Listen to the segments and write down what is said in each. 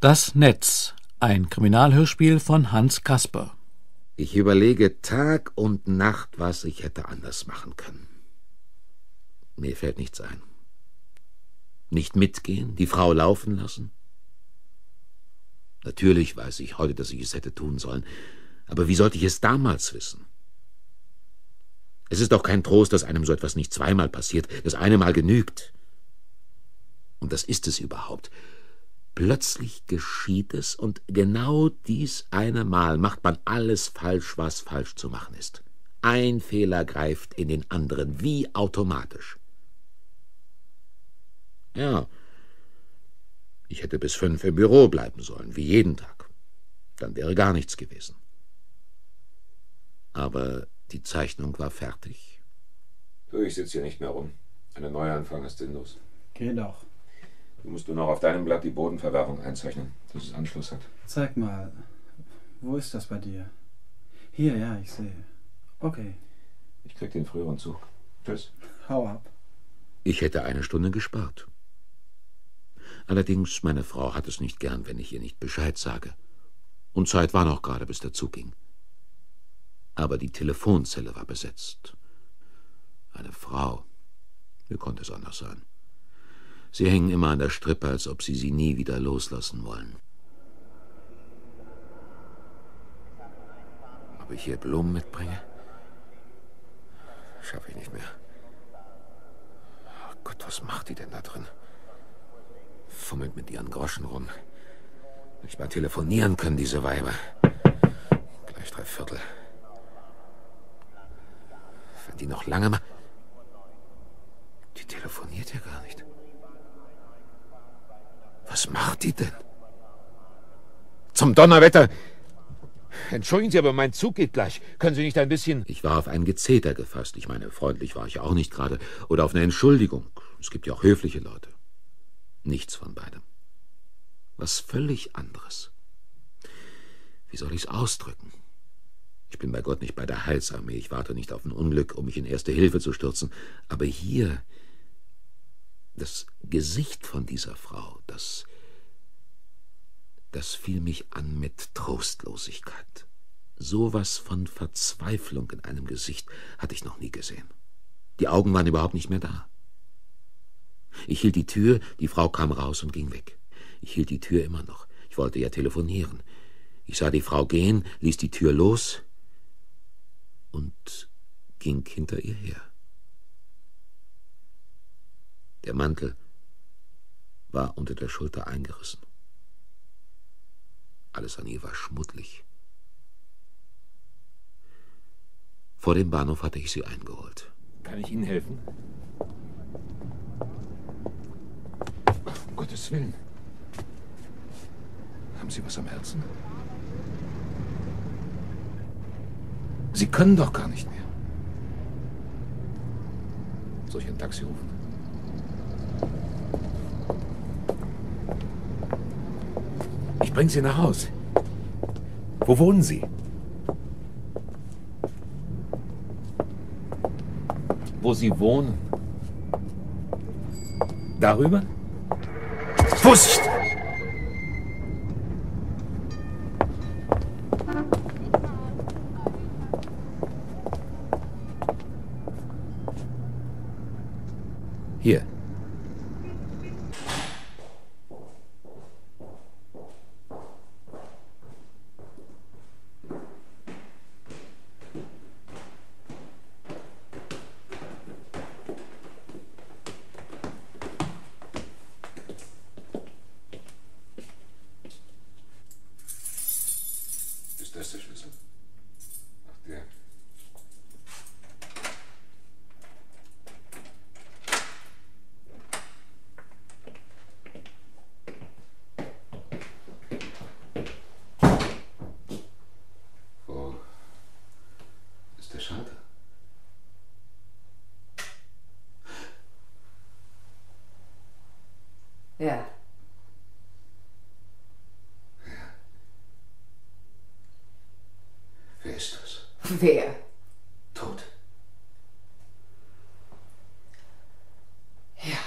Das Netz, ein Kriminalhörspiel von Hans Kasper. Ich überlege Tag und Nacht, was ich hätte anders machen können. Mir fällt nichts ein. Nicht mitgehen, die Frau laufen lassen? Natürlich weiß ich heute, dass ich es hätte tun sollen, aber wie sollte ich es damals wissen? Es ist doch kein Trost, dass einem so etwas nicht zweimal passiert, das eine Mal genügt. Und das ist es überhaupt. Plötzlich geschieht es, und genau dies eine Mal macht man alles falsch, was falsch zu machen ist. Ein Fehler greift in den anderen, wie automatisch. Ja, ich hätte bis fünf im Büro bleiben sollen, wie jeden Tag. Dann wäre gar nichts gewesen. Aber die Zeichnung war fertig. Du, ich sitze hier nicht mehr rum. Ein Neuanfang ist sinnlos. Geh doch. Du musst nur noch auf deinem Blatt die Bodenverwerfung einzeichnen, dass es Anschluss hat. Zeig mal. Wo ist das bei dir? Hier, ja, ich sehe. Okay. Ich krieg den früheren Zug. Tschüss. Hau ab. Ich hätte eine Stunde gespart. Allerdings, meine Frau hat es nicht gern, wenn ich ihr nicht Bescheid sage. Und Zeit war noch gerade, bis der Zug ging. Aber die Telefonzelle war besetzt. Eine Frau. Wie konnte es anders sein? Sie hängen immer an der Strippe, als ob sie sie nie wieder loslassen wollen. Ob ich hier Blumen mitbringe? Schaffe ich nicht mehr. Oh Gott, was macht die denn da drin? Fummelt mit ihren Groschen rum. Nicht mal telefonieren können diese Weiber. Gleich drei Viertel. Wenn die noch lange mal... Die telefoniert ja gar nicht. Was macht die denn? Zum Donnerwetter! Entschuldigen Sie, aber mein Zug geht gleich. Können Sie nicht ein bisschen... Ich war auf ein Gezeter gefasst. Ich meine, freundlich war ich auch nicht gerade. Oder auf eine Entschuldigung. Es gibt ja auch höfliche Leute. Nichts von beidem. Was völlig anderes. Wie soll ich's ausdrücken? Ich bin bei Gott nicht bei der Heilsarmee. Ich warte nicht auf ein Unglück, um mich in erste Hilfe zu stürzen. Aber hier das Gesicht von dieser Frau, das, das fiel mich an mit Trostlosigkeit. So was von Verzweiflung in einem Gesicht hatte ich noch nie gesehen. Die Augen waren überhaupt nicht mehr da. Ich hielt die Tür, die Frau kam raus und ging weg. Ich hielt die Tür immer noch. Ich wollte ja telefonieren. Ich sah die Frau gehen, ließ die Tür los und ging hinter ihr her. Der Mantel war unter der Schulter eingerissen. Alles an ihr war schmuddlig. Vor dem Bahnhof hatte ich sie eingeholt. Kann ich Ihnen helfen? Um Gottes Willen. Haben Sie was am Herzen? Sie können doch gar nicht mehr. Soll ich ein Taxi rufen? Ich bringe Sie nach Haus. Wo wohnen Sie? Wo Sie wohnen? Darüber? Vorsicht! Hier. Ist das der Schlüssel? Ach, der. Wo ist der Schalter? Ja. Wer ist das? Wer? Tot. Ja.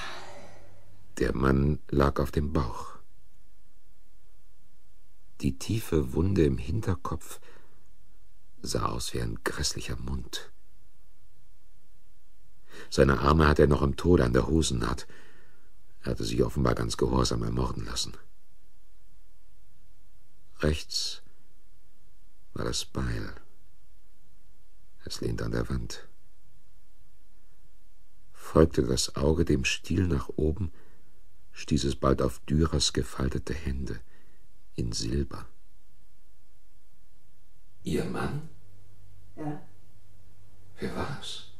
Der Mann lag auf dem Bauch. Die tiefe Wunde im Hinterkopf sah aus wie ein grässlicher Mund. Seine Arme hatte er noch im Tode an der Hosennaht. Er hatte sich offenbar ganz gehorsam ermorden lassen. Rechts war das Beil. Es lehnte an der Wand. Folgte das Auge dem Stiel nach oben, stieß es bald auf Dürers gefaltete Hände in Silber. Ihr Mann? Ja. Wer war's?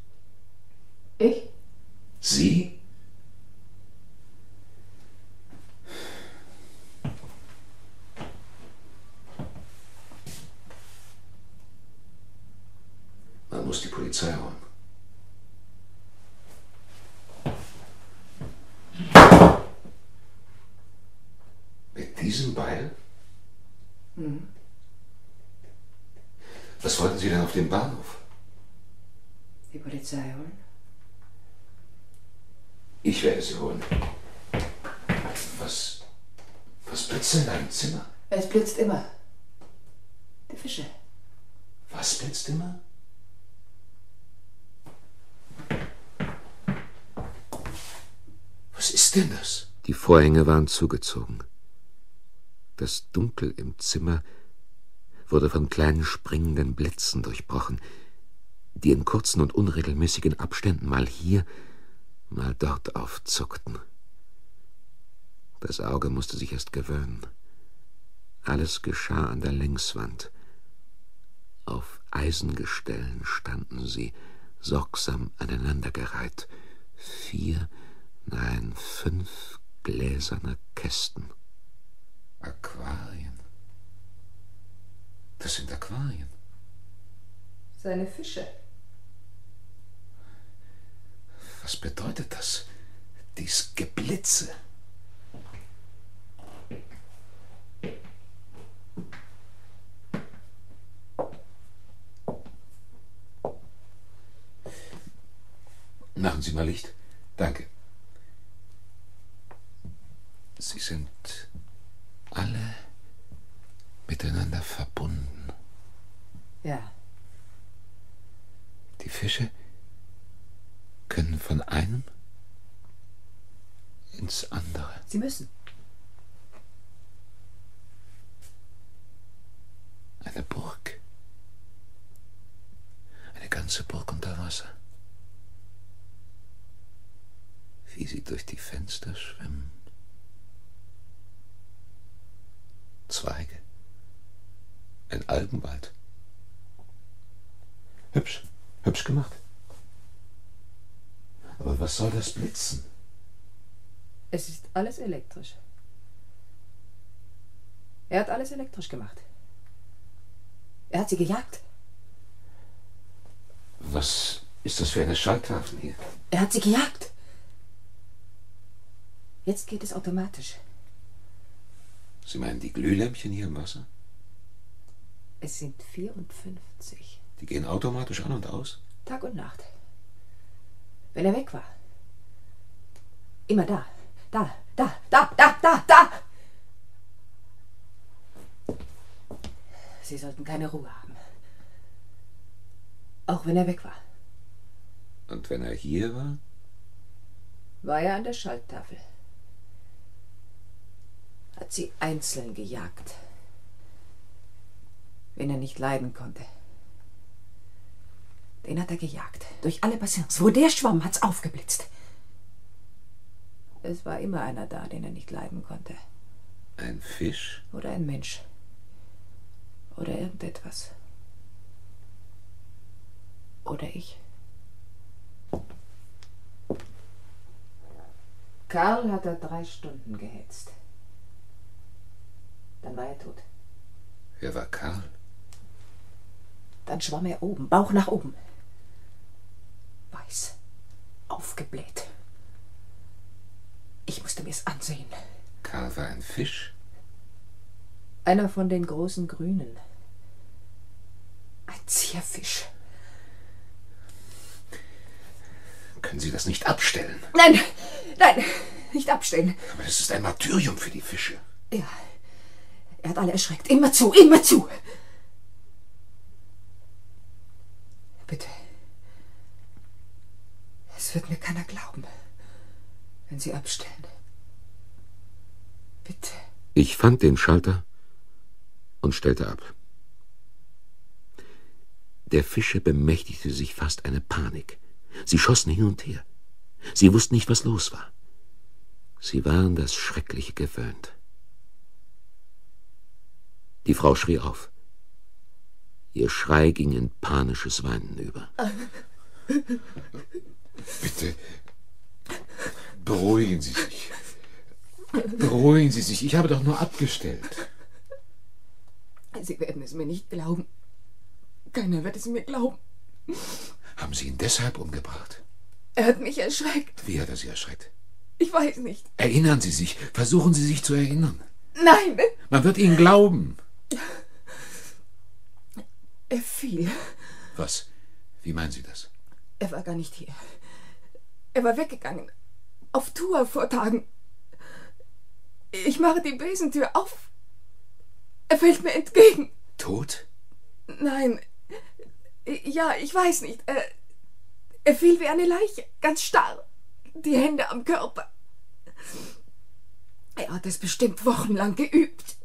Ich? Sie? Muss die Polizei holen. Mit diesem Beil? Hm. Was wollten Sie denn auf dem Bahnhof? Die Polizei holen? Ich werde sie holen. Was. Was blitzt in deinem Zimmer? Es blitzt immer. Die Fische. Was blitzt immer? Was denn das? Die Vorhänge waren zugezogen. Das Dunkel im Zimmer wurde von kleinen springenden Blitzen durchbrochen, die in kurzen und unregelmäßigen Abständen mal hier, mal dort aufzuckten. Das Auge musste sich erst gewöhnen. Alles geschah an der Längswand. Auf Eisengestellen standen sie, sorgsam aneinandergereiht. Vier, nein, fünf gläserne Kästen. Aquarien. Das sind Aquarien. Seine Fische. Was bedeutet das? Dies Geblitze. Machen Sie mal Licht. Danke. Sie sind alle miteinander verbunden. Ja. Die Fische können von einem ins andere. Sie müssen. Eine Burg. Eine ganze Burg unter Wasser. Wie sie durch die Fenster schwimmen. Zweige. Ein Algenwald. Hübsch, hübsch gemacht. Aber was soll das blitzen? Es ist alles elektrisch. Er hat alles elektrisch gemacht. Er hat sie gejagt. Was ist das für eine Schalltafel hier? Er hat sie gejagt. Jetzt geht es automatisch. Sie meinen die Glühlämpchen hier im Wasser? Es sind 54. Die gehen automatisch an und aus? Tag und Nacht. Wenn er weg war. Immer da. Da, da, da, da, da, da. Sie sollten keine Ruhe haben. Auch wenn er weg war. Und wenn er hier war? War er an der Schalttafel. Sie einzeln gejagt. Wen er nicht leiden konnte. Den hat er gejagt. Durch alle Bassins. Wo der schwamm, hat's aufgeblitzt. Es war immer einer da, den er nicht leiden konnte. Ein Fisch? Oder ein Mensch. Oder irgendetwas. Oder ich. Karl hat er drei Stunden gehetzt. Dann war er tot. Wer war Karl? Dann schwamm er oben, Bauch nach oben. Weiß. Aufgebläht. Ich musste mir's ansehen. Karl war ein Fisch? Einer von den großen Grünen. Ein Zierfisch. Können Sie das nicht abstellen? Nein, nein, nicht abstellen. Aber es ist ein Martyrium für die Fische. Ja. Er hat alle erschreckt. Immer zu, immer zu. Bitte. Es wird mir keiner glauben, wenn Sie abstellen. Bitte. Ich fand den Schalter und stellte ab. Der Fischer bemächtigte sich fast eine Panik. Sie schossen hin und her. Sie wussten nicht, was los war. Sie waren das Schreckliche gewöhnt. Die Frau schrie auf. Ihr Schrei ging in panisches Weinen über. Bitte, beruhigen Sie sich. Beruhigen Sie sich. Ich habe doch nur abgestellt. Sie werden es mir nicht glauben. Keiner wird es mir glauben. Haben Sie ihn deshalb umgebracht? Er hat mich erschreckt. Wie hat er Sie erschreckt? Ich weiß nicht. Erinnern Sie sich. Versuchen Sie sich zu erinnern. Nein, Man wird Ihnen glauben. Er fiel. Was? Wie meinen Sie das? Er war gar nicht hier. Er war weggegangen. Auf Tour vor Tagen. Ich mache die Besentür auf. Er fällt mir entgegen. Tot? Nein. Ja, ich weiß nicht. Er, er fiel wie eine Leiche, ganz starr. Die Hände am Körper. Er hat es bestimmt wochenlang geübt.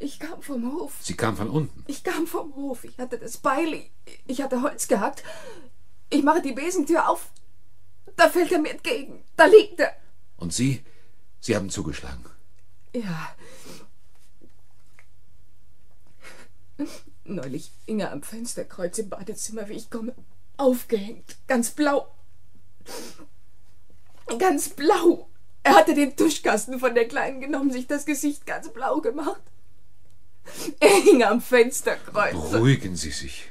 Ich kam vom Hof. Sie kam von unten. Ich kam vom Hof. Ich hatte das Beil. Ich hatte Holz gehackt. Ich mache die Besentür auf. Da fällt er mir entgegen. Da liegt er. Und Sie? Sie haben zugeschlagen. Ja. Neulich hing er am Fensterkreuz im Badezimmer, wie ich komme. Aufgehängt. Ganz blau. Ganz blau. Er hatte den Tuschkasten von der Kleinen genommen, sich das Gesicht ganz blau gemacht. Er hing am Fensterkreuz. Beruhigen Sie sich.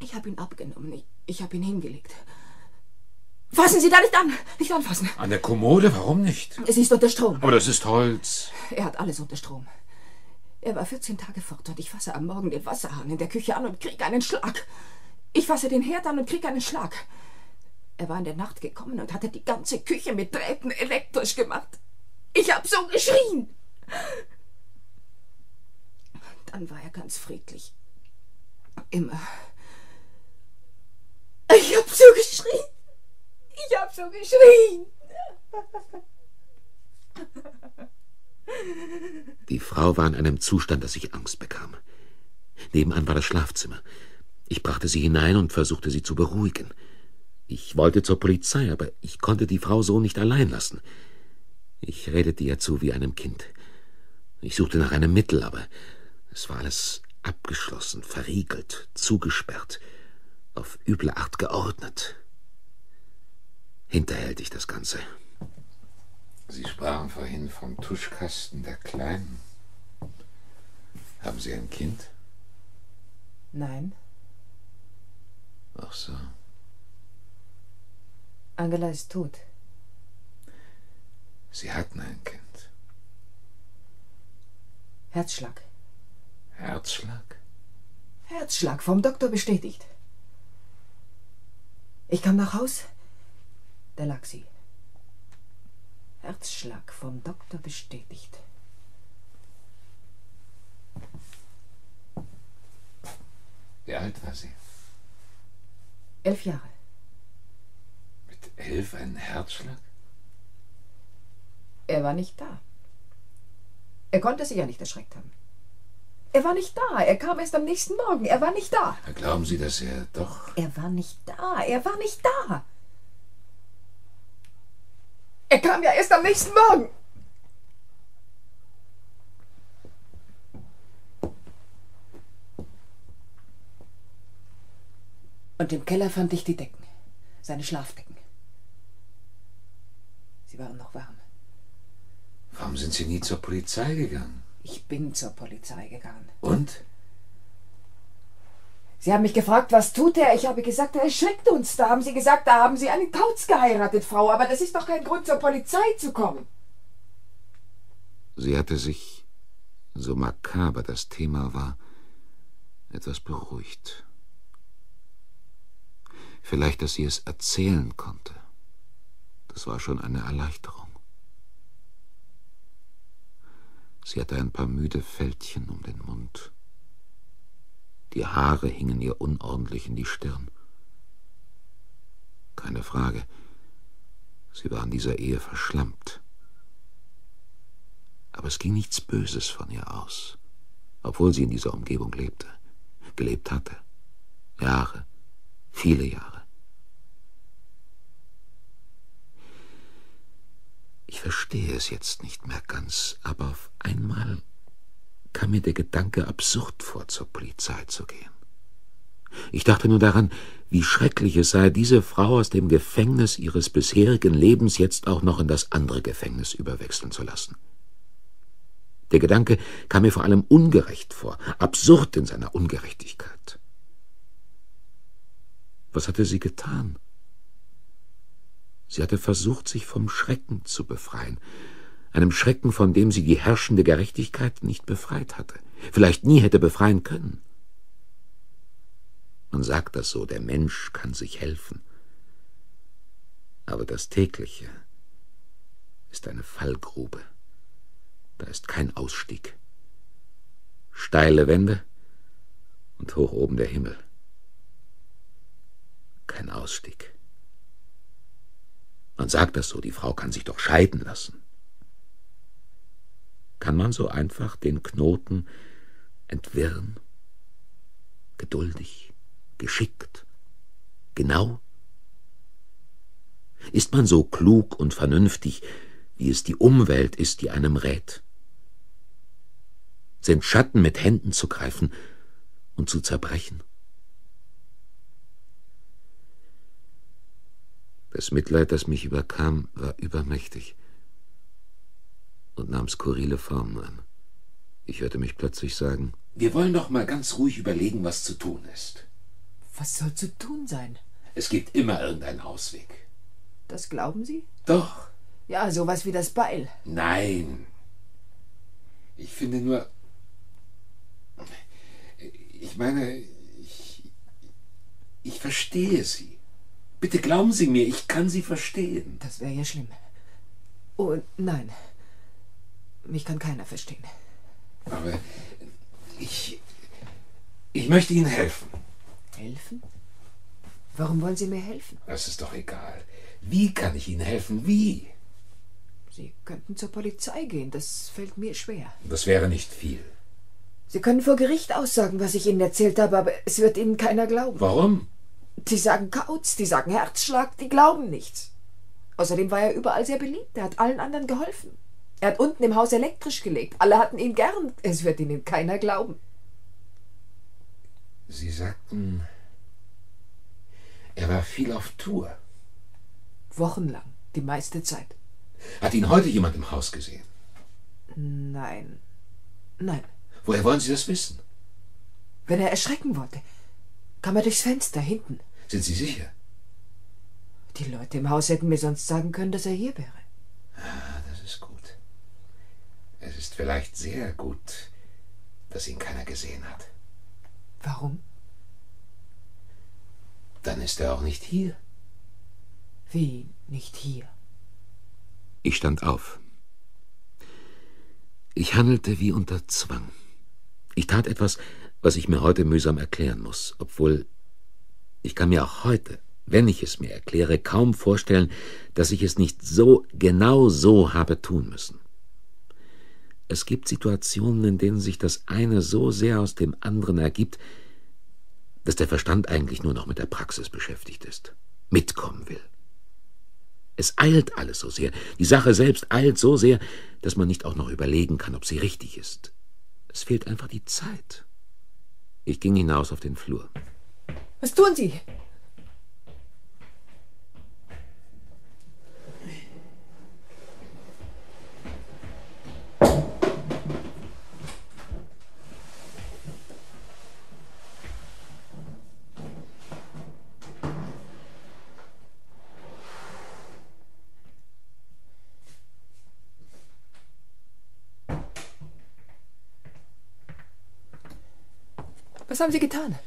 Ich habe ihn abgenommen. Ich, ich habe ihn hingelegt. Fassen Sie da nicht an! Nicht anfassen! An der Kommode? Warum nicht? Es ist unter Strom. Aber das ist Holz. Er hat alles unter Strom. Er war 14 Tage fort und ich fasse am Morgen den Wasserhahn in der Küche an und kriege einen Schlag. Ich fasse den Herd an und kriege einen Schlag. Er war in der Nacht gekommen und hatte die ganze Küche mit Drähten elektrisch gemacht. Ich hab so geschrien. Dann war er ganz friedlich. Immer. Ich hab so geschrien. Ich hab so geschrien. Die Frau war in einem Zustand, dass ich Angst bekam. Nebenan war das Schlafzimmer. Ich brachte sie hinein und versuchte sie zu beruhigen. Ich wollte zur Polizei, aber ich konnte die Frau so nicht allein lassen. Ich redete ihr zu wie einem Kind. Ich suchte nach einem Mittel, aber es war alles abgeschlossen, verriegelt, zugesperrt, auf üble Art geordnet. Hinterhältig das Ganze. Sie sprachen vorhin vom Tuschkasten der Kleinen. Haben Sie ein Kind? Nein, Ach so. Angela ist tot. Sie hatten ein Kind. Herzschlag. Herzschlag? Herzschlag, vom Doktor bestätigt. Ich kam nach Haus, da lag sie. Herzschlag, vom Doktor bestätigt. Wie alt war sie? Elf Jahre. Mit elf einen Herzschlag? Er war nicht da. Er konnte sich ja nicht erschreckt haben. Er war nicht da. Er kam erst am nächsten Morgen. Er war nicht da. Glauben Sie, dass er doch. Er war nicht da. Er war nicht da. Er kam ja erst am nächsten Morgen. Und im Keller fand ich die Decken. Seine Schlafdecken. Sie waren noch warm. Warum sind Sie nie zur Polizei gegangen? Ich bin zur Polizei gegangen. Und? Sie haben mich gefragt, was tut er? Ich habe gesagt, er erschreckt uns. Da haben Sie gesagt, da haben Sie einen Kauz geheiratet, Frau. Aber das ist doch kein Grund, zur Polizei zu kommen. Sie hatte sich, so makaber das Thema war, etwas beruhigt. Vielleicht, dass sie es erzählen konnte. Das war schon eine Erleichterung. Sie hatte ein paar müde Fältchen um den Mund. Die Haare hingen ihr unordentlich in die Stirn. Keine Frage, sie war in dieser Ehe verschlammt. Aber es ging nichts Böses von ihr aus, obwohl sie in dieser Umgebung lebte, gelebt hatte. Jahre, viele Jahre. Ich verstehe es jetzt nicht mehr ganz, aber auf einmal kam mir der Gedanke absurd vor, zur Polizei zu gehen. Ich dachte nur daran, wie schrecklich es sei, diese Frau aus dem Gefängnis ihres bisherigen Lebens jetzt auch noch in das andere Gefängnis überwechseln zu lassen. Der Gedanke kam mir vor allem ungerecht vor, absurd in seiner Ungerechtigkeit. Was hatte sie getan? Sie hatte versucht, sich vom Schrecken zu befreien, einem Schrecken, von dem sie die herrschende Gerechtigkeit nicht befreit hatte, vielleicht nie hätte befreien können. Man sagt das so, der Mensch kann sich helfen. Aber das tägliche ist eine Fallgrube. Da ist kein Ausstieg. Steile Wände und hoch oben der Himmel. Kein Ausstieg. Man sagt das so, die Frau kann sich doch scheiden lassen. Kann man so einfach den Knoten entwirren? Geduldig, geschickt, genau? Ist man so klug und vernünftig, wie es die Umwelt ist, die einem rät? Sind Schatten mit Händen zu greifen und zu zerbrechen? Das Mitleid, das mich überkam, war übermächtig und nahm skurrile Formen an. Ich hörte mich plötzlich sagen, wir wollen doch mal ganz ruhig überlegen, was zu tun ist. Was soll zu tun sein? Es gibt immer irgendeinen Ausweg. Das glauben Sie? Doch. Ja, sowas wie das Beil. Nein. Ich finde nur. Ich meine, ich, ich verstehe Sie. Bitte glauben Sie mir, ich kann Sie verstehen. Das wäre ja schlimm. Oh, nein. Mich kann keiner verstehen. Aber ich. Ich möchte Ihnen helfen. Helfen? Warum wollen Sie mir helfen? Das ist doch egal. Wie kann ich Ihnen helfen? Wie? Sie könnten zur Polizei gehen. Das fällt mir schwer. Das wäre nicht viel. Sie können vor Gericht aussagen, was ich Ihnen erzählt habe, aber es wird Ihnen keiner glauben. Warum? Die sagen Kauz, die sagen Herzschlag, die glauben nichts. Außerdem war er überall sehr beliebt. Er hat allen anderen geholfen. Er hat unten im Haus elektrisch gelegt. Alle hatten ihn gern. Es wird ihnen keiner glauben. Sie sagten, er war viel auf Tour. Wochenlang, die meiste Zeit. Hat ihn heute jemand im Haus gesehen? Nein. Nein. Woher wollen Sie das wissen? Wenn er erschrecken wollte, kam er durchs Fenster hinten. Sind Sie sicher? Die Leute im Haus hätten mir sonst sagen können, dass er hier wäre. Ah, das ist gut. Es ist vielleicht sehr gut, dass ihn keiner gesehen hat. Warum? Dann ist er auch nicht hier. Wie nicht hier? Ich stand auf. Ich handelte wie unter Zwang. Ich tat etwas, was ich mir heute mühsam erklären muss, obwohl ich kann mir auch heute, wenn ich es mir erkläre, kaum vorstellen, dass ich es nicht so genau so habe tun müssen. Es gibt Situationen, in denen sich das eine so sehr aus dem anderen ergibt, dass der Verstand eigentlich nur noch mit der Praxis beschäftigt ist, mitkommen will. Es eilt alles so sehr, die Sache selbst eilt so sehr, dass man nicht auch noch überlegen kann, ob sie richtig ist. Es fehlt einfach die Zeit. Ich ging hinaus auf den Flur. Was tun Sie? Was haben Sie getan?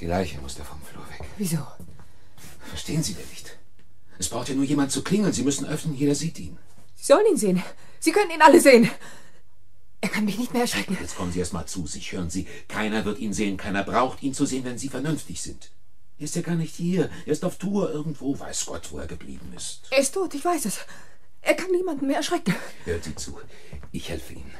Die Leiche musste vom Flur weg. Wieso? Verstehen Sie denn nicht? Es braucht ja nur jemand zu klingeln. Sie müssen öffnen, jeder sieht ihn. Sie sollen ihn sehen. Sie können ihn alle sehen. Er kann mich nicht mehr erschrecken. Jetzt kommen Sie erst mal zu sich. Hören Sie, keiner wird ihn sehen, keiner braucht ihn zu sehen, wenn Sie vernünftig sind. Er ist ja gar nicht hier. Er ist auf Tour irgendwo. Weiß Gott, wo er geblieben ist. Er ist tot, ich weiß es. Er kann niemanden mehr erschrecken. Hört Sie zu. Ich helfe Ihnen.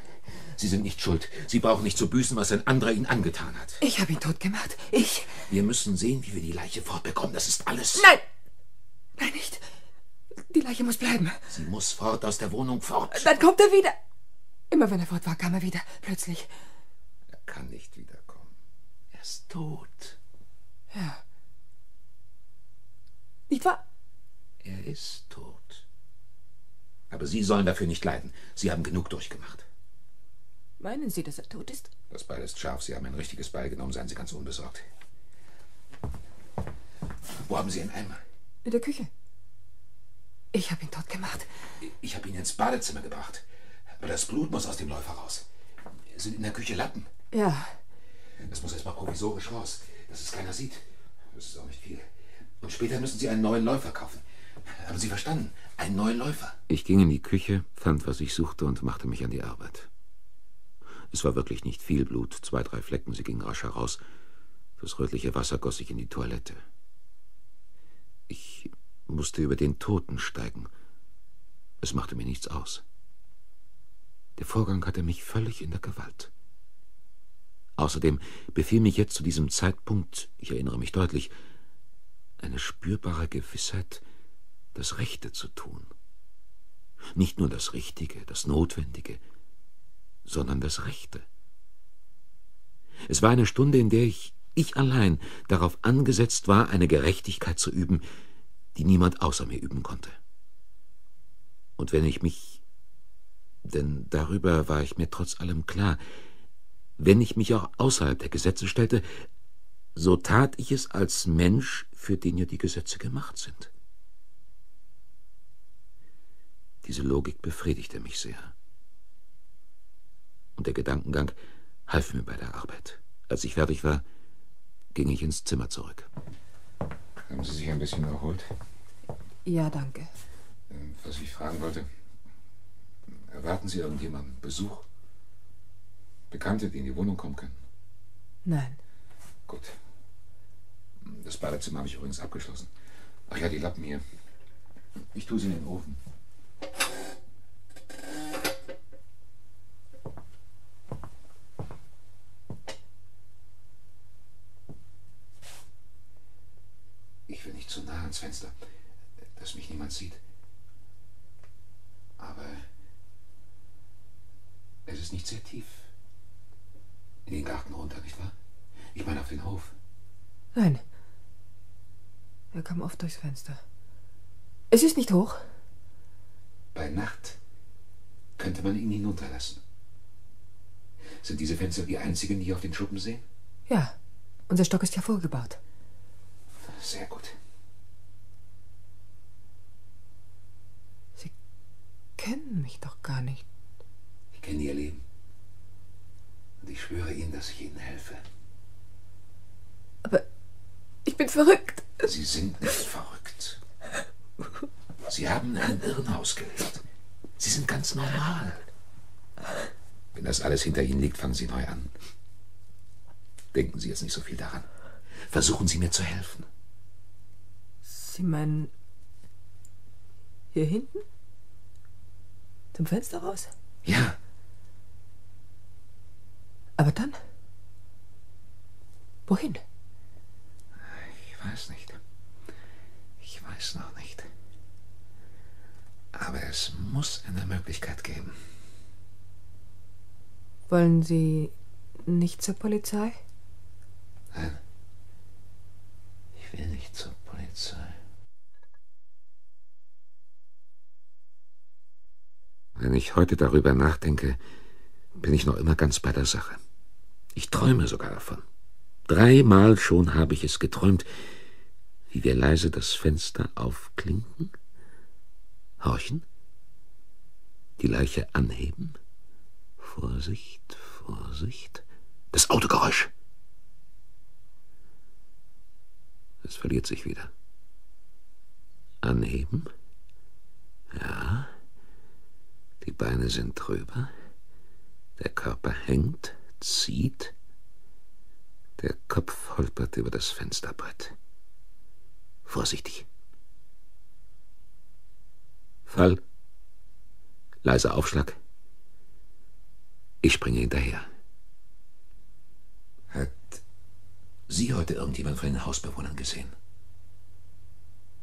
Sie sind nicht schuld. Sie brauchen nicht zu büßen, was ein anderer Ihnen angetan hat. Ich habe ihn tot gemacht. Ich. Wir müssen sehen, wie wir die Leiche fortbekommen. Das ist alles. Nein! Nein, nicht. Die Leiche muss bleiben. Sie muss fort aus der Wohnung fort. Dann kommt er wieder. Immer wenn er fort war, kam er wieder. Plötzlich. Er kann nicht wiederkommen. Er ist tot. Ja. Nicht wahr? Er ist tot. Aber Sie sollen dafür nicht leiden. Sie haben genug durchgemacht. Meinen Sie, dass er tot ist? Das Beil ist scharf. Sie haben ein richtiges Beil genommen. Seien Sie ganz unbesorgt. Wo haben Sie einen Eimer? In der Küche. Ich habe ihn tot gemacht. Ich habe ihn ins Badezimmer gebracht. Aber das Blut muss aus dem Läufer raus. Sind in der Küche Lappen? Ja. Das muss erstmal provisorisch raus, dass es keiner sieht. Das ist auch nicht viel. Und später müssen Sie einen neuen Läufer kaufen. Haben Sie verstanden? Einen neuen Läufer. Ich ging in die Küche, fand, was ich suchte und machte mich an die Arbeit. Es war wirklich nicht viel Blut, zwei, drei Flecken, sie gingen rasch heraus. Das rötliche Wasser goss sich in die Toilette. Ich musste über den Toten steigen. Es machte mir nichts aus. Der Vorgang hatte mich völlig in der Gewalt. Außerdem befiel mich jetzt zu diesem Zeitpunkt, ich erinnere mich deutlich, eine spürbare Gewissheit, das Rechte zu tun. Nicht nur das Richtige, das Notwendige, sondern das Rechte. Es war eine Stunde, in der ich, ich allein, darauf angesetzt war, eine Gerechtigkeit zu üben, die niemand außer mir üben konnte. Und wenn ich mich, denn darüber war ich mir trotz allem klar, wenn ich mich auch außerhalb der Gesetze stellte, so tat ich es als Mensch, für den ja die Gesetze gemacht sind. Diese Logik befriedigte mich sehr. Und der Gedankengang half mir bei der Arbeit. Als ich fertig war, ging ich ins Zimmer zurück. Haben Sie sich ein bisschen erholt? Ja, danke. Ähm, was ich fragen wollte, erwarten Sie irgendjemanden? Besuch? Bekannte, die in die Wohnung kommen können? Nein. Gut. Das Badezimmer habe ich übrigens abgeschlossen. Ach ja, die Lappen hier. Ich tue sie in den Ofen. Ich will nicht zu nah ans Fenster, dass mich niemand sieht. Aber es ist nicht sehr tief. In den Garten runter, nicht wahr? Ich meine auf den Hof. Nein. Er kam oft durchs Fenster. Es ist nicht hoch. Bei Nacht könnte man ihn hinunterlassen. Sind diese Fenster die einzigen, die auf den Schuppen sehen? Ja. Unser Stock ist ja vorgebaut. Sehr gut. Sie kennen mich doch gar nicht. Ich kenne Ihr Leben. Und ich schwöre Ihnen, dass ich Ihnen helfe. Aber ich bin verrückt. Sie sind nicht verrückt. Sie haben in einem Irrenhaus gelebt. Sie sind ganz normal. Wenn das alles hinter Ihnen liegt, fangen Sie neu an. Denken Sie jetzt nicht so viel daran. Versuchen Sie mir zu helfen. Sie meinen hier hinten? Zum Fenster raus? Ja, Aber dann? Wohin? Ich weiß nicht. Ich weiß noch nicht. Aber es muss eine Möglichkeit geben. Wollen Sie nicht zur Polizei? Nein. Ich will nicht zur Polizei. Wenn ich heute darüber nachdenke, bin ich noch immer ganz bei der Sache. Ich träume sogar davon. Dreimal schon habe ich es geträumt, wie wir leise das Fenster aufklinken, horchen, die Leiche anheben. Vorsicht, Vorsicht. Das Autogeräusch. Es verliert sich wieder. Anheben. Ja. Die Beine sind drüber. Der Körper hängt, zieht, der Kopf holpert über das Fensterbrett. Vorsichtig. Fall. Leiser Aufschlag. Ich springe hinterher. Hat Sie heute irgendjemand von den Hausbewohnern gesehen?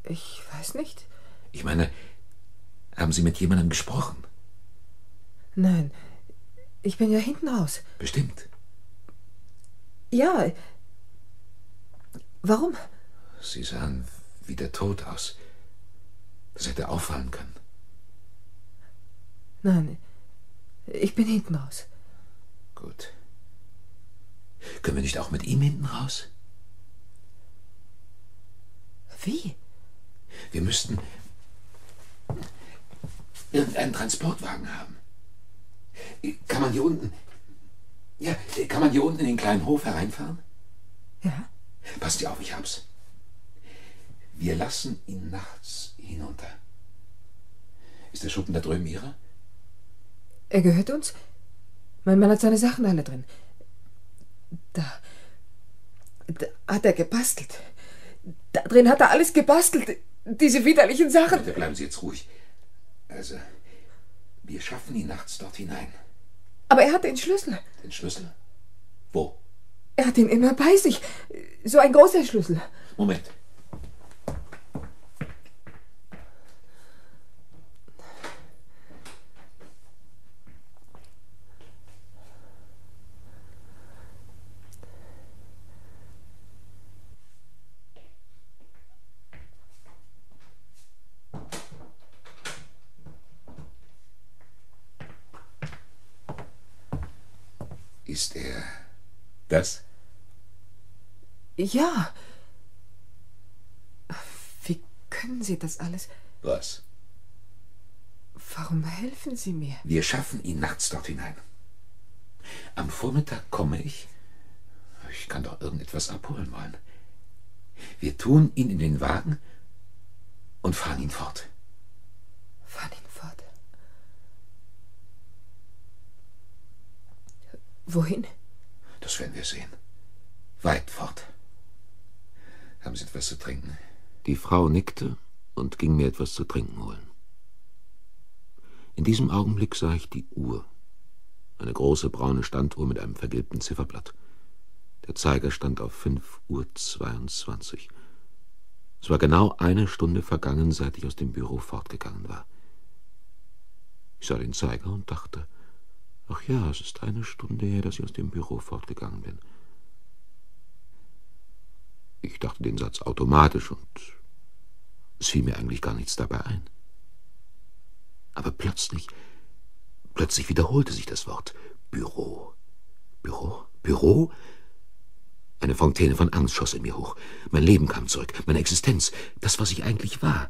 Ich weiß nicht. Ich meine, haben Sie mit jemandem gesprochen? Nein, ich bin ja hinten raus. Bestimmt. Ja. Warum? Sie sahen wieder tot aus. Das hätte auffallen können. Nein, ich bin hinten raus. Gut. Können wir nicht auch mit ihm hinten raus? Wie? Wir müssten irgendeinen Transportwagen haben. Kann man hier unten. Ja, kann man hier unten in den kleinen Hof hereinfahren? Ja. Passt ihr auf, ich hab's. Wir lassen ihn nachts hinunter. Ist der Schuppen da drüben Ihrer? Er gehört uns. Mein Mann hat seine Sachen alle drin. Da. Da hat er gebastelt. Da drin hat er alles gebastelt. Diese widerlichen Sachen. Bitte bleiben Sie jetzt ruhig. Also, wir schaffen ihn nachts dort hinein. Aber er hat den Schlüssel. Den Schlüssel? Wo? Er hat ihn immer bei sich. So ein großer Schlüssel. Moment. Ist er das? Ja. Wie können Sie das alles? Was? Warum helfen Sie mir? Wir schaffen ihn nachts dort hinein. Am Vormittag komme ich. Ich kann doch irgendetwas abholen wollen. Wir tun ihn in den Wagen und fahren ihn fort. Fahren ihn fort. Wohin? Das werden wir sehen. Weit fort. Haben Sie etwas zu trinken? Die Frau nickte und ging mir etwas zu trinken holen. In diesem Augenblick sah ich die Uhr. Eine große braune Standuhr mit einem vergilbten Zifferblatt. Der Zeiger stand auf fünf Uhr. zweiundzwanzig. Es war genau eine Stunde vergangen, seit ich aus dem Büro fortgegangen war. Ich sah den Zeiger und dachte, ach ja, es ist eine Stunde her, dass ich aus dem Büro fortgegangen bin. Ich dachte den Satz automatisch und es fiel mir eigentlich gar nichts dabei ein. Aber plötzlich, plötzlich wiederholte sich das Wort Büro. Büro? Büro? Eine Fontäne von Angst schoss in mir hoch. Mein Leben kam zurück, meine Existenz, das, was ich eigentlich war.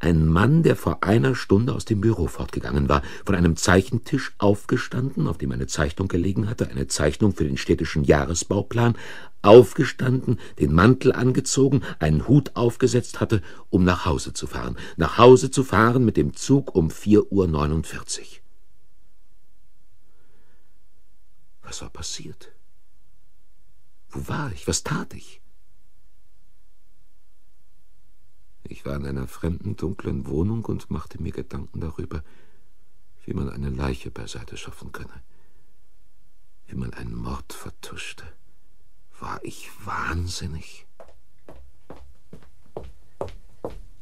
Ein Mann, der vor einer Stunde aus dem Büro fortgegangen war, von einem Zeichentisch aufgestanden, auf dem eine Zeichnung gelegen hatte, eine Zeichnung für den städtischen Jahresbauplan, aufgestanden, den Mantel angezogen, einen Hut aufgesetzt hatte, um nach Hause zu fahren. Nach Hause zu fahren mit dem Zug um vier Uhr. neunundvierzig. Was war passiert? Wo war ich? Was tat ich? Ich war in einer fremden, dunklen Wohnung und machte mir Gedanken darüber, wie man eine Leiche beiseite schaffen könne, wie man einen Mord vertuschte. War ich wahnsinnig?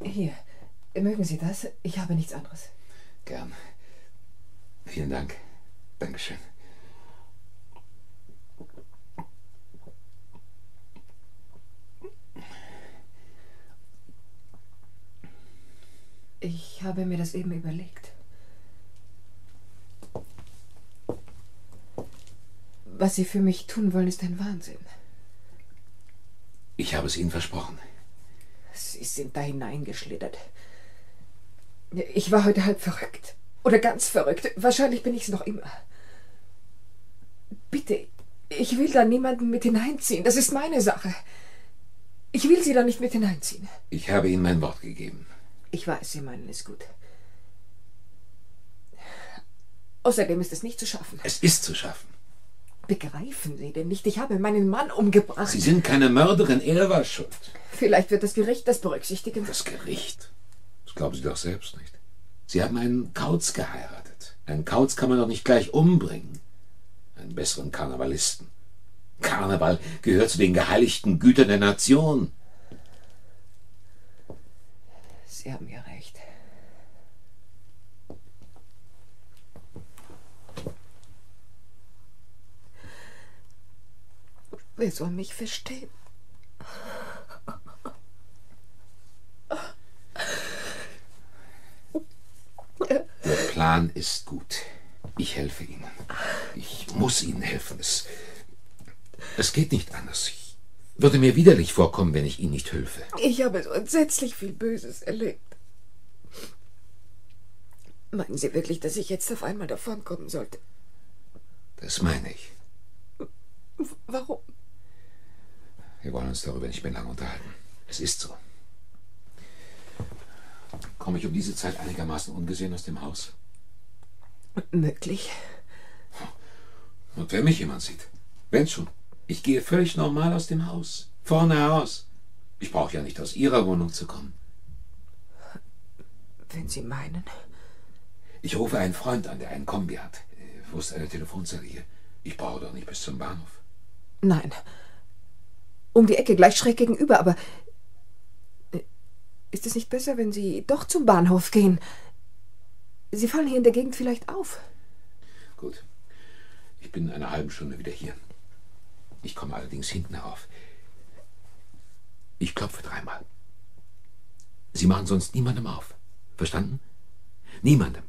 Hier, mögen Sie das? Ich habe nichts anderes. Gern. Vielen Dank. Dankeschön. Ich habe mir das eben überlegt. Was Sie für mich tun wollen, ist ein Wahnsinn. Ich habe es Ihnen versprochen. Sie sind da hineingeschlittert. Ich war heute halb verrückt. Oder ganz verrückt. Wahrscheinlich bin ich es noch immer. Bitte, ich will da niemanden mit hineinziehen. Das ist meine Sache. Ich will Sie da nicht mit hineinziehen. Ich habe Ihnen mein Wort gegeben. Ich weiß, Sie meinen es gut. Außerdem ist es nicht zu schaffen. Es ist zu schaffen. Begreifen Sie denn nicht? Ich habe meinen Mann umgebracht. Sie sind keine Mörderin, er war schuld. Vielleicht wird das Gericht das berücksichtigen. Das Gericht? Das glauben Sie doch selbst nicht. Sie haben einen Kauz geheiratet. Einen Kauz kann man doch nicht gleich umbringen. Einen besseren Karnevalisten. Karneval gehört zu den geheiligten Gütern der Nation. Sie haben ja recht. Wer soll mich verstehen? Der Plan ist gut. Ich helfe Ihnen. Ich muss Ihnen helfen. Es, es geht nicht anders. Ich würde mir widerlich vorkommen, wenn ich Ihnen nicht helfe. Ich habe so entsetzlich viel Böses erlebt. Meinen Sie wirklich, dass ich jetzt auf einmal davonkommen sollte? Das meine ich. Warum? Wir wollen uns darüber nicht mehr lange unterhalten. Es ist so. Komme ich um diese Zeit einigermaßen ungesehen aus dem Haus? Möglich. Und wenn mich jemand sieht? Wenn schon. Ich gehe völlig normal aus dem Haus. Vorne heraus. Ich brauche ja nicht aus Ihrer Wohnung zu kommen. Wenn Sie meinen. Ich rufe einen Freund an, der einen Kombi hat. Wo ist eine Telefonzelle hier? Ich brauche doch nicht bis zum Bahnhof. Nein. Um die Ecke gleich schräg gegenüber, aber. äh, Ist es nicht besser, wenn Sie doch zum Bahnhof gehen? Sie fallen hier in der Gegend vielleicht auf. Gut. Ich bin in einer halben Stunde wieder hier. Ich komme allerdings hinten herauf. Ich klopfe dreimal. Sie machen sonst niemandem auf. Verstanden? Niemandem.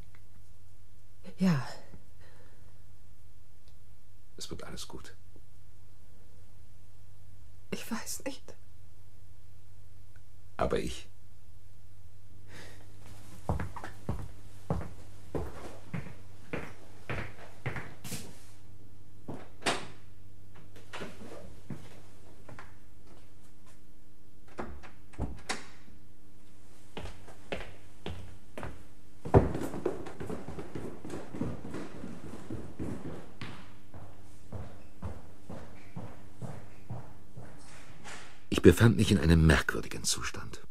Ja, Es wird alles gut. ich weiß nicht. Aber ich. Befand mich in einem merkwürdigen Zustand.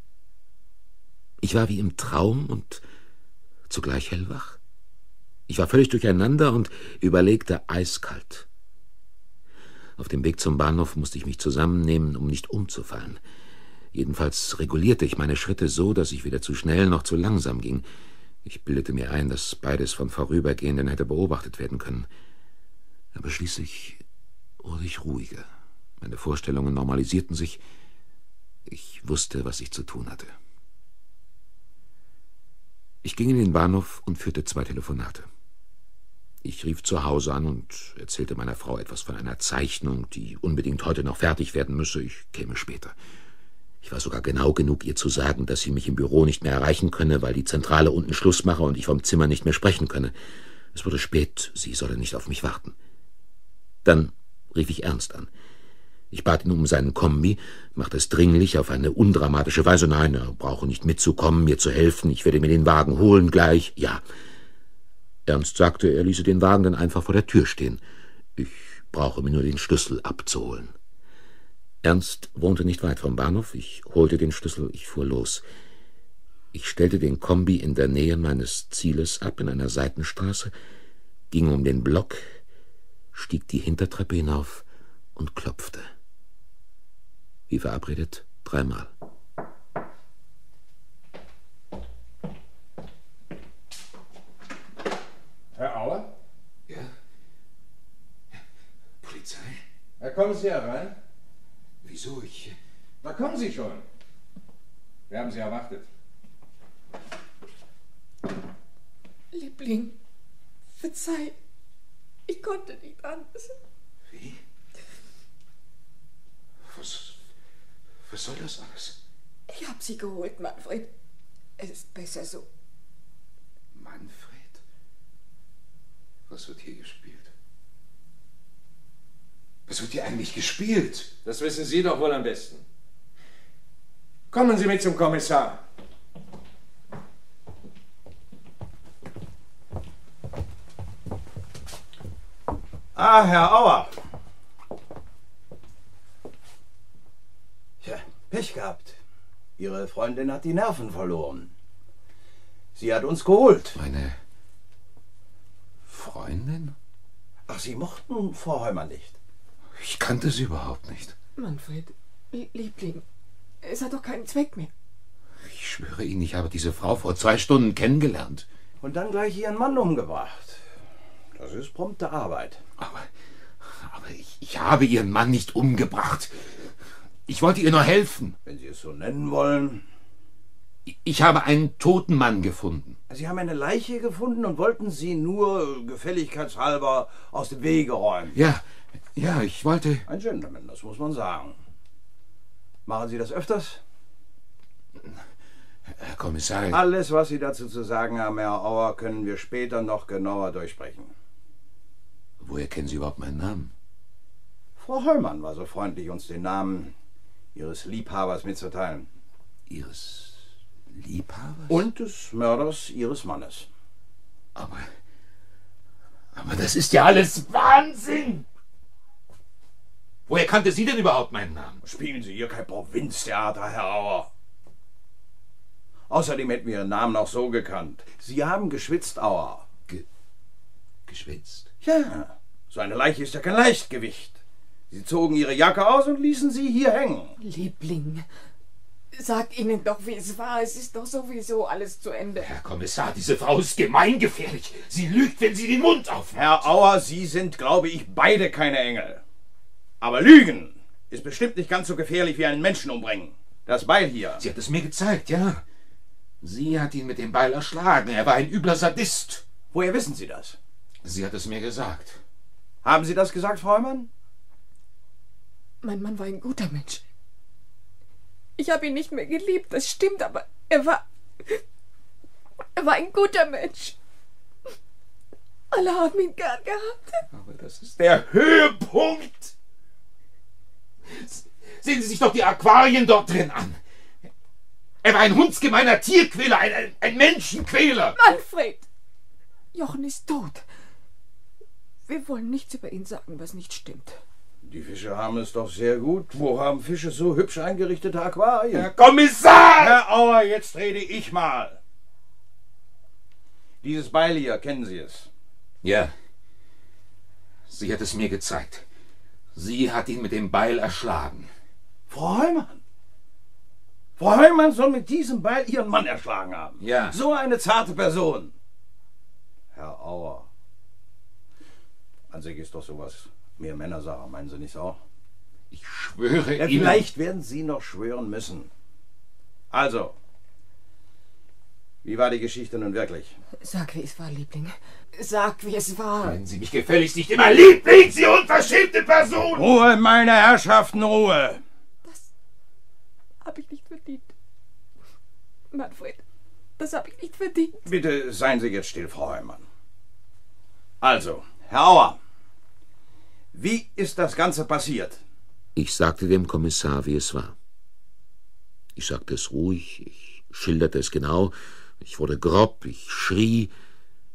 Ich war wie im Traum und zugleich hellwach. Ich war völlig durcheinander und überlegte eiskalt. Auf dem Weg zum Bahnhof musste ich mich zusammennehmen, um nicht umzufallen. Jedenfalls regulierte ich meine Schritte so, dass ich weder zu schnell noch zu langsam ging. Ich bildete mir ein, dass beides von Vorübergehenden hätte beobachtet werden können. Aber schließlich wurde ich ruhiger. Meine Vorstellungen normalisierten sich. Ich wusste, was ich zu tun hatte. Ich ging in den Bahnhof und führte zwei Telefonate. Ich rief zu Hause an und erzählte meiner Frau etwas von einer Zeichnung, die unbedingt heute noch fertig werden müsse. Ich käme später. Ich war sogar genau genug, ihr zu sagen, dass sie mich im Büro nicht mehr erreichen könne, weil die Zentrale unten Schluss mache und ich vom Zimmer nicht mehr sprechen könne. Es wurde spät, sie solle nicht auf mich warten. Dann rief ich Ernst an. Ich bat ihn um seinen Kombi, machte es dringlich auf eine undramatische Weise. Nein, er brauche nicht mitzukommen, mir zu helfen. Ich werde mir den Wagen holen gleich. Ja. Ernst sagte, er ließe den Wagen dann einfach vor der Tür stehen. Ich brauche mir nur den Schlüssel abzuholen. Ernst wohnte nicht weit vom Bahnhof. Ich holte den Schlüssel, ich fuhr los. Ich stellte den Kombi in der Nähe meines Zieles ab in einer Seitenstraße, ging um den Block, stieg die Hintertreppe hinauf und klopfte. Wie verabredet, dreimal. Herr Auer? Ja? Polizei? Ja, kommen Sie herein. Wieso? Ich. Da kommen Sie schon. Wir haben Sie erwartet. Liebling, verzeih. Ich konnte nicht anders. Wie? Was. Was soll das alles? Ich hab sie geholt, Manfred. Es ist besser so. Manfred? Was wird hier gespielt? Was wird hier eigentlich gespielt? Das wissen Sie doch wohl am besten. Kommen Sie mit zum Kommissar. Ah, Herr Auer. Pech gehabt. Ihre Freundin hat die Nerven verloren. Sie hat uns geholt. Meine Freundin? Ach, Sie mochten Frau Heumann nicht. Ich kannte sie überhaupt nicht. Manfred, Liebling, es hat doch keinen Zweck mehr. Ich schwöre Ihnen, ich habe diese Frau vor zwei Stunden kennengelernt. Und dann gleich ihren Mann umgebracht. Das ist prompte Arbeit. Aber, aber ich, ich habe Ihren Mann nicht umgebracht. Ich wollte ihr nur helfen. Wenn Sie es so nennen wollen. Ich habe einen toten Mann gefunden. Sie haben eine Leiche gefunden und wollten sie nur gefälligkeitshalber aus dem Wege räumen. Ja, ja, ich wollte. Ein Gentleman, das muss man sagen. Machen Sie das öfters? Herr Kommissar. Alles, was Sie dazu zu sagen haben, Herr Auer, können wir später noch genauer durchsprechen. Woher kennen Sie überhaupt meinen Namen? Frau Heumann war so freundlich, uns den Namen Ihres Liebhabers mitzuteilen. Ihres Liebhabers? Und des Mörders Ihres Mannes. Aber. Aber das ist ja alles Wahnsinn! Woher kannte sie denn überhaupt meinen Namen? Spielen Sie hier kein Provinztheater, Herr Auer. Außerdem hätten wir Ihren Namen auch so gekannt. Sie haben geschwitzt, Auer. Ge geschwitzt? Ja, so eine Leiche ist ja kein Leichtgewicht. Sie zogen Ihre Jacke aus und ließen sie hier hängen. Liebling, sag ihnen doch, wie es war. Es ist doch sowieso alles zu Ende. Herr Kommissar, diese Frau ist gemeingefährlich. Sie lügt, wenn sie den Mund aufmacht. Herr Auer, Sie sind, glaube ich, beide keine Engel. Aber Lügen ist bestimmt nicht ganz so gefährlich wie einen Menschen umbringen. Das Beil hier. Sie hat es mir gezeigt, ja. Sie hat ihn mit dem Beil erschlagen. Er war ein übler Sadist. Woher wissen Sie das? Sie hat es mir gesagt. Haben Sie das gesagt, Frau Heumann? Mein Mann war ein guter Mensch. Ich habe ihn nicht mehr geliebt, das stimmt, aber er war. Er war ein guter Mensch. Alle haben ihn gern gehabt. Aber das ist der Höhepunkt. Sehen Sie sich doch die Aquarien dort drin an. Er war ein hundsgemeiner Tierquäler, ein, ein, ein Menschenquäler. Manfred! Jochen ist tot. Wir wollen nichts über ihn sagen, was nicht stimmt. Die Fische haben es doch sehr gut. Wo haben Fische so hübsch eingerichtete Aquarien? Herr Kommissar! Herr Auer, jetzt rede ich mal. Dieses Beil hier, kennen Sie es? Ja. Sie hat es mir gezeigt. Sie hat ihn mit dem Beil erschlagen. Frau Heumann. Frau Heumann soll mit diesem Beil ihren Mann erschlagen haben. Ja. So eine zarte Person. Herr Auer. An sich ist doch sowas mehr Männersache, meinen Sie nicht auch? Ich schwöre Ja, Ihnen. vielleicht werden Sie noch schwören müssen. Also, wie war die Geschichte nun wirklich? Sag, wie es war, Liebling. Sag, wie es war. Nennen Sie mich gefälligst nicht immer Liebling, Sie unverschämte Person! Ruhe, meine Herrschaften, Ruhe! Hab ich nicht verdient. Manfred, das hab ich nicht verdient. Bitte seien Sie jetzt still, Frau Heumann. Also, Herr Auer, wie ist das Ganze passiert? Ich sagte dem Kommissar, wie es war. Ich sagte es ruhig, ich schilderte es genau, ich wurde grob, ich schrie,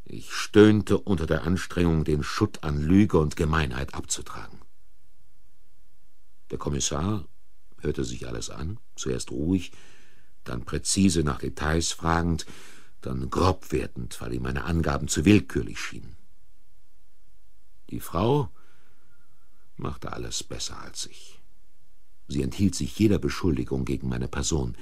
ich stöhnte unter der Anstrengung, den Schutt an Lüge und Gemeinheit abzutragen. Der Kommissar hörte sich alles an, zuerst ruhig, dann präzise nach Details fragend, dann grob werdend, weil ihm meine Angaben zu willkürlich schienen. Die Frau machte alles besser als ich. Sie enthielt sich jeder Beschuldigung gegen meine Person.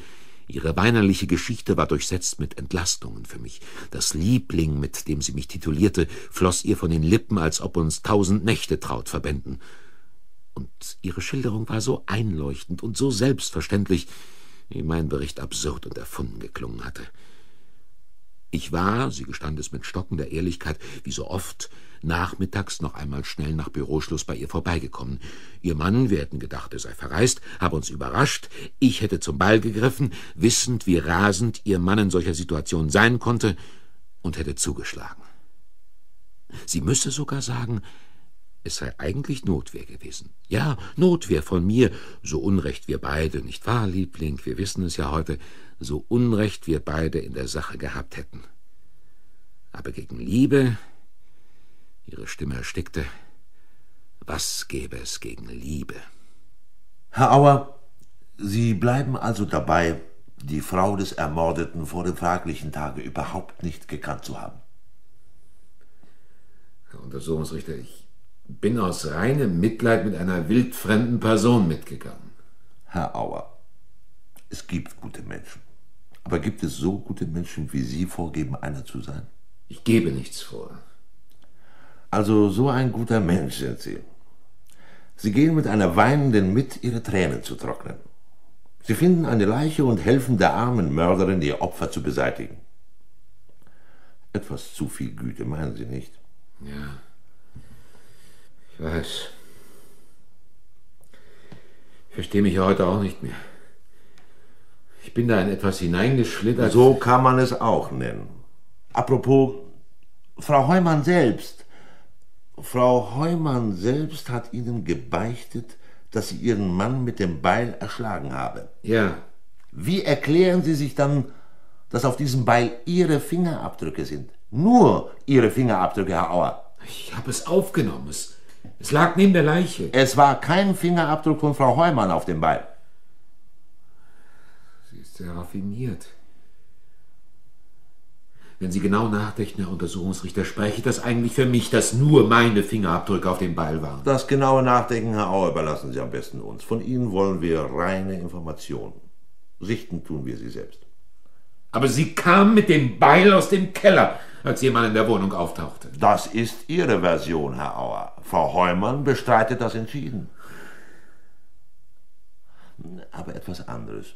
Ihre weinerliche Geschichte war durchsetzt mit Entlastungen für mich. Das Liebling, mit dem sie mich titulierte, floss ihr von den Lippen, als ob uns tausend Nächte traut verbänden. Und ihre Schilderung war so einleuchtend und so selbstverständlich, wie mein Bericht absurd und erfunden geklungen hatte. Ich war, sie gestand es mit stockender Ehrlichkeit, wie so oft, nachmittags noch einmal schnell nach Büroschluss bei ihr vorbeigekommen. Ihr Mann, wir hätten gedacht, er sei verreist, habe uns überrascht, ich hätte zum Ball gegriffen, wissend, wie rasend ihr Mann in solcher Situation sein konnte, und hätte zugeschlagen. Sie müsse sogar sagen, es sei eigentlich Notwehr gewesen. Ja, Notwehr von mir, so unrecht wir beide, nicht wahr, Liebling, wir wissen es ja heute, so unrecht wir beide in der Sache gehabt hätten. Aber gegen Liebe, ihre Stimme erstickte, Was gäbe es gegen Liebe? Herr Auer, Sie bleiben also dabei, die Frau des Ermordeten vor dem fraglichen Tage überhaupt nicht gekannt zu haben. Herr Untersuchungsrichter, ich bin aus reinem Mitleid mit einer wildfremden Person mitgegangen. Herr Auer, es gibt gute Menschen. Aber gibt es so gute Menschen, wie Sie vorgeben, einer zu sein? Ich gebe nichts vor. Also so ein guter Mensch sind Sie. Sie gehen mit einer Weinenden mit, ihre Tränen zu trocknen. Sie finden eine Leiche und helfen der armen Mörderin, ihr Opfer zu beseitigen. Etwas zu viel Güte, meinen Sie nicht? Ja. Ich weiß. Ich verstehe mich heute auch nicht mehr. Ich bin da in etwas hineingeschlittert. So kann man es auch nennen. Apropos, Frau Heumann selbst. Frau Heumann selbst hat Ihnen gebeichtet, dass sie Ihren Mann mit dem Beil erschlagen habe. Ja. Wie erklären Sie sich dann, dass auf diesem Beil Ihre Fingerabdrücke sind? Nur Ihre Fingerabdrücke, Herr Auer. Ich habe es aufgenommen. Es, es lag neben der Leiche. Es war kein Fingerabdruck von Frau Heumann auf dem Beil. Sehr raffiniert. Wenn Sie genau nachdenken, Herr Untersuchungsrichter, spreche das eigentlich für mich, dass nur meine Fingerabdrücke auf dem Beil waren. Das genaue Nachdenken, Herr Auer, überlassen Sie am besten uns. Von Ihnen wollen wir reine Informationen. Sichten tun wir sie selbst. Aber Sie kam mit dem Beil aus dem Keller, als jemand in der Wohnung auftauchte. Das ist Ihre Version, Herr Auer. Frau Heumann bestreitet das entschieden. Aber etwas anderes.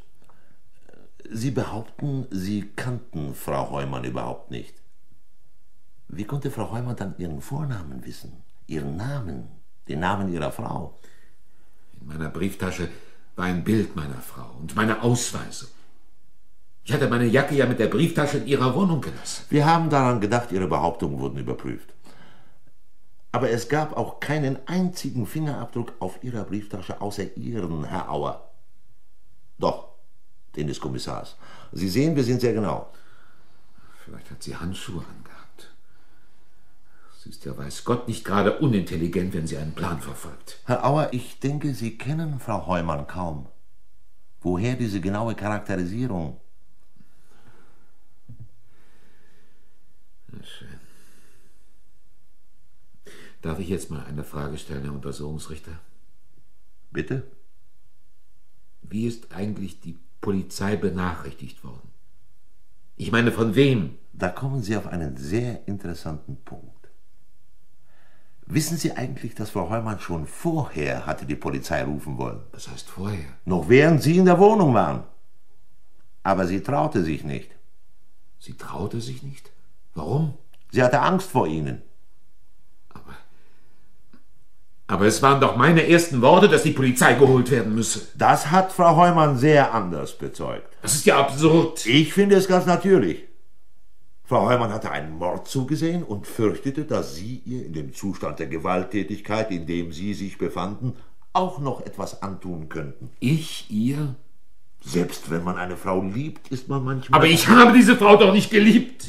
Sie behaupten, Sie kannten Frau Heumann überhaupt nicht. Wie konnte Frau Heumann dann Ihren Vornamen wissen? Ihren Namen? Den Namen Ihrer Frau? In meiner Brieftasche war ein Bild meiner Frau und meine Ausweise. Ich hatte meine Jacke ja mit der Brieftasche in Ihrer Wohnung gelassen. Wir haben daran gedacht, Ihre Behauptungen wurden überprüft. Aber es gab auch keinen einzigen Fingerabdruck auf Ihrer Brieftasche außer Ihren, Herr Auer. Doch, den des Kommissars. Sie sehen, wir sind sehr genau. Vielleicht hat sie Handschuhe angehabt. Sie ist ja weiß Gott nicht gerade unintelligent, wenn sie einen Plan verfolgt. Herr Auer, ich denke, Sie kennen Frau Heumann kaum. Woher diese genaue Charakterisierung? Na schön. Darf ich jetzt mal eine Frage stellen, Herr Untersuchungsrichter? Bitte? Wie ist eigentlich die Polizei benachrichtigt worden? Ich meine, von wem? Da kommen Sie auf einen sehr interessanten Punkt. Wissen Sie eigentlich, dass Frau Heumann schon vorher hatte die Polizei rufen wollen? Was heißt vorher? Noch während Sie in der Wohnung waren. Aber sie traute sich nicht. Sie traute sich nicht? Warum? Sie hatte Angst vor Ihnen. Aber. Aber es waren doch meine ersten Worte, dass die Polizei geholt werden müsse. Das hat Frau Heumann sehr anders bezeugt. Das ist ja absurd. Ich finde es ganz natürlich. Frau Heumann hatte einen Mord zugesehen und fürchtete, dass Sie ihr in dem Zustand der Gewalttätigkeit, in dem Sie sich befanden, auch noch etwas antun könnten. Ich ihr? Selbst wenn man eine Frau liebt, ist man manchmal. Aber ich habe diese Frau doch nicht geliebt.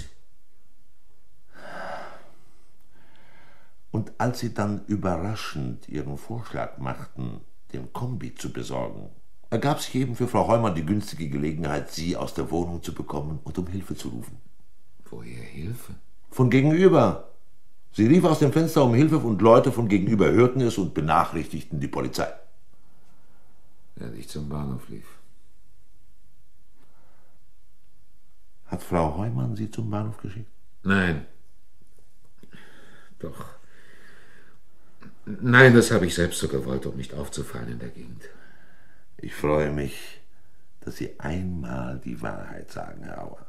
Und als Sie dann überraschend Ihren Vorschlag machten, den Kombi zu besorgen, ergab sich eben für Frau Heumann die günstige Gelegenheit, Sie aus der Wohnung zu bekommen und um Hilfe zu rufen. Woher Hilfe? Von gegenüber. Sie rief aus dem Fenster um Hilfe und Leute von gegenüber hörten es und benachrichtigten die Polizei. Während ich zum Bahnhof lief. Hat Frau Heumann Sie zum Bahnhof geschickt? Nein. Doch. Nein, das habe ich selbst so gewollt, um nicht aufzufallen in der Gegend. Ich freue mich, dass Sie einmal die Wahrheit sagen, Herr Auer.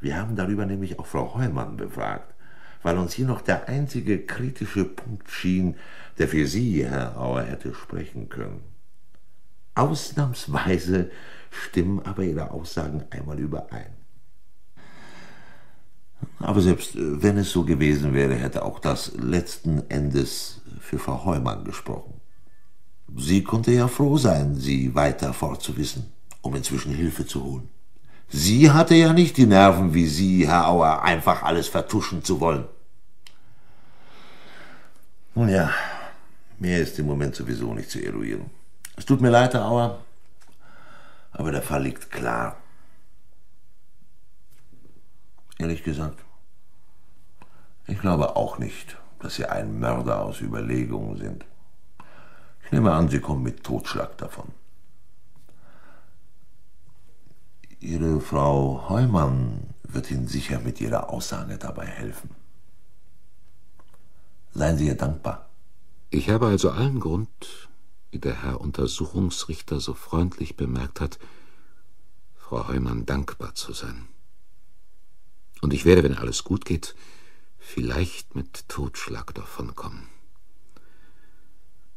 Wir haben darüber nämlich auch Frau Heumann befragt, weil uns hier noch der einzige kritische Punkt schien, der für Sie, Herr Auer, hätte sprechen können. Ausnahmsweise stimmen aber Ihre Aussagen einmal überein. Aber selbst äh, wenn es so gewesen wäre, hätte auch das letzten Endes für Frau Heumann gesprochen. Sie konnte ja froh sein, sie weiter fortzuwissen, um inzwischen Hilfe zu holen. Sie hatte ja nicht die Nerven wie Sie, Herr Auer, einfach alles vertuschen zu wollen. Nun ja, Mehr ist im Moment sowieso nicht zu eruieren. Es tut mir leid, Herr Auer, aber der Fall liegt klar. Ehrlich gesagt, ich glaube auch nicht, dass Sie ein Mörder aus Überlegungen sind. Ich nehme an, Sie kommen mit Totschlag davon. Ihre Frau Heumann wird Ihnen sicher mit ihrer Aussage dabei helfen. Seien Sie ihr dankbar. Ich habe also allen Grund, wie der Herr Untersuchungsrichter so freundlich bemerkt hat, Frau Heumann dankbar zu sein. Und ich werde, wenn alles gut geht, vielleicht mit Totschlag davonkommen.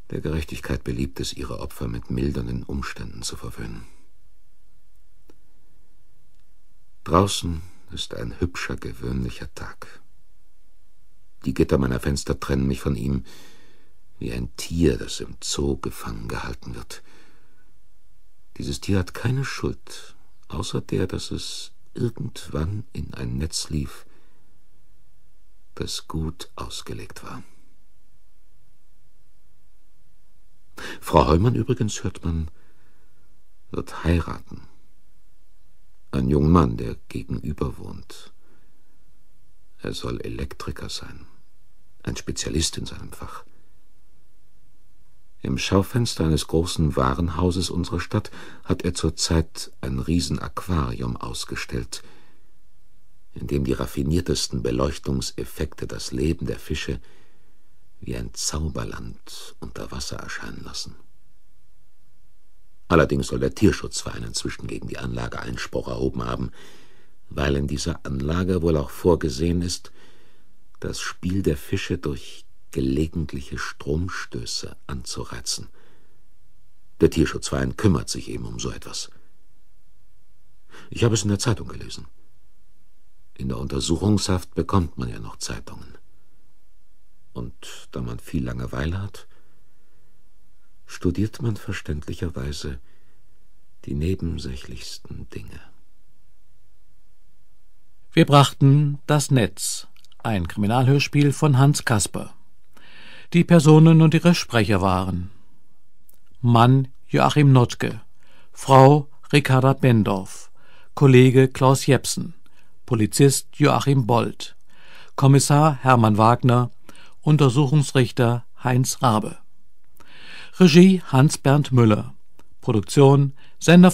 Der Gerechtigkeit beliebt es, ihre Opfer mit mildernden Umständen zu verwöhnen. Draußen ist ein hübscher, gewöhnlicher Tag. Die Gitter meiner Fenster trennen mich von ihm, wie ein Tier, das im Zoo gefangen gehalten wird. Dieses Tier hat keine Schuld, außer der, dass es irgendwann in ein Netz lief, das gut ausgelegt war. Frau Heumann übrigens, hört man, wird heiraten. Ein junger Mann, der gegenüber wohnt. Er soll Elektriker sein, ein Spezialist in seinem Fach. Im Schaufenster eines großen Warenhauses unserer Stadt hat er zurzeit ein Riesenaquarium ausgestellt, in dem die raffiniertesten Beleuchtungseffekte das Leben der Fische wie ein Zauberland unter Wasser erscheinen lassen. Allerdings soll der Tierschutzverein inzwischen gegen die Anlage Einspruch erhoben haben, weil in dieser Anlage wohl auch vorgesehen ist, das Spiel der Fische durch gelegentliche Stromstöße anzureizen. Der Tierschutzverein kümmert sich eben um so etwas. Ich habe es in der Zeitung gelesen. In der Untersuchungshaft bekommt man ja noch Zeitungen. Und da man viel Langeweile hat, studiert man verständlicherweise die nebensächlichsten Dinge. Wir brachten Das Netz, ein Kriminalhörspiel von Hans Kasper. Die Personen und ihre Sprecher waren Mann Joachim Notke, Frau Ricarda Bendorf, Kollege Klaus Jepsen, Polizist Joachim Bold, Kommissar Hermann Wagner, Untersuchungsrichter Heinz Rabe. Regie Hans-Bernd Müller. Produktion Senderfrei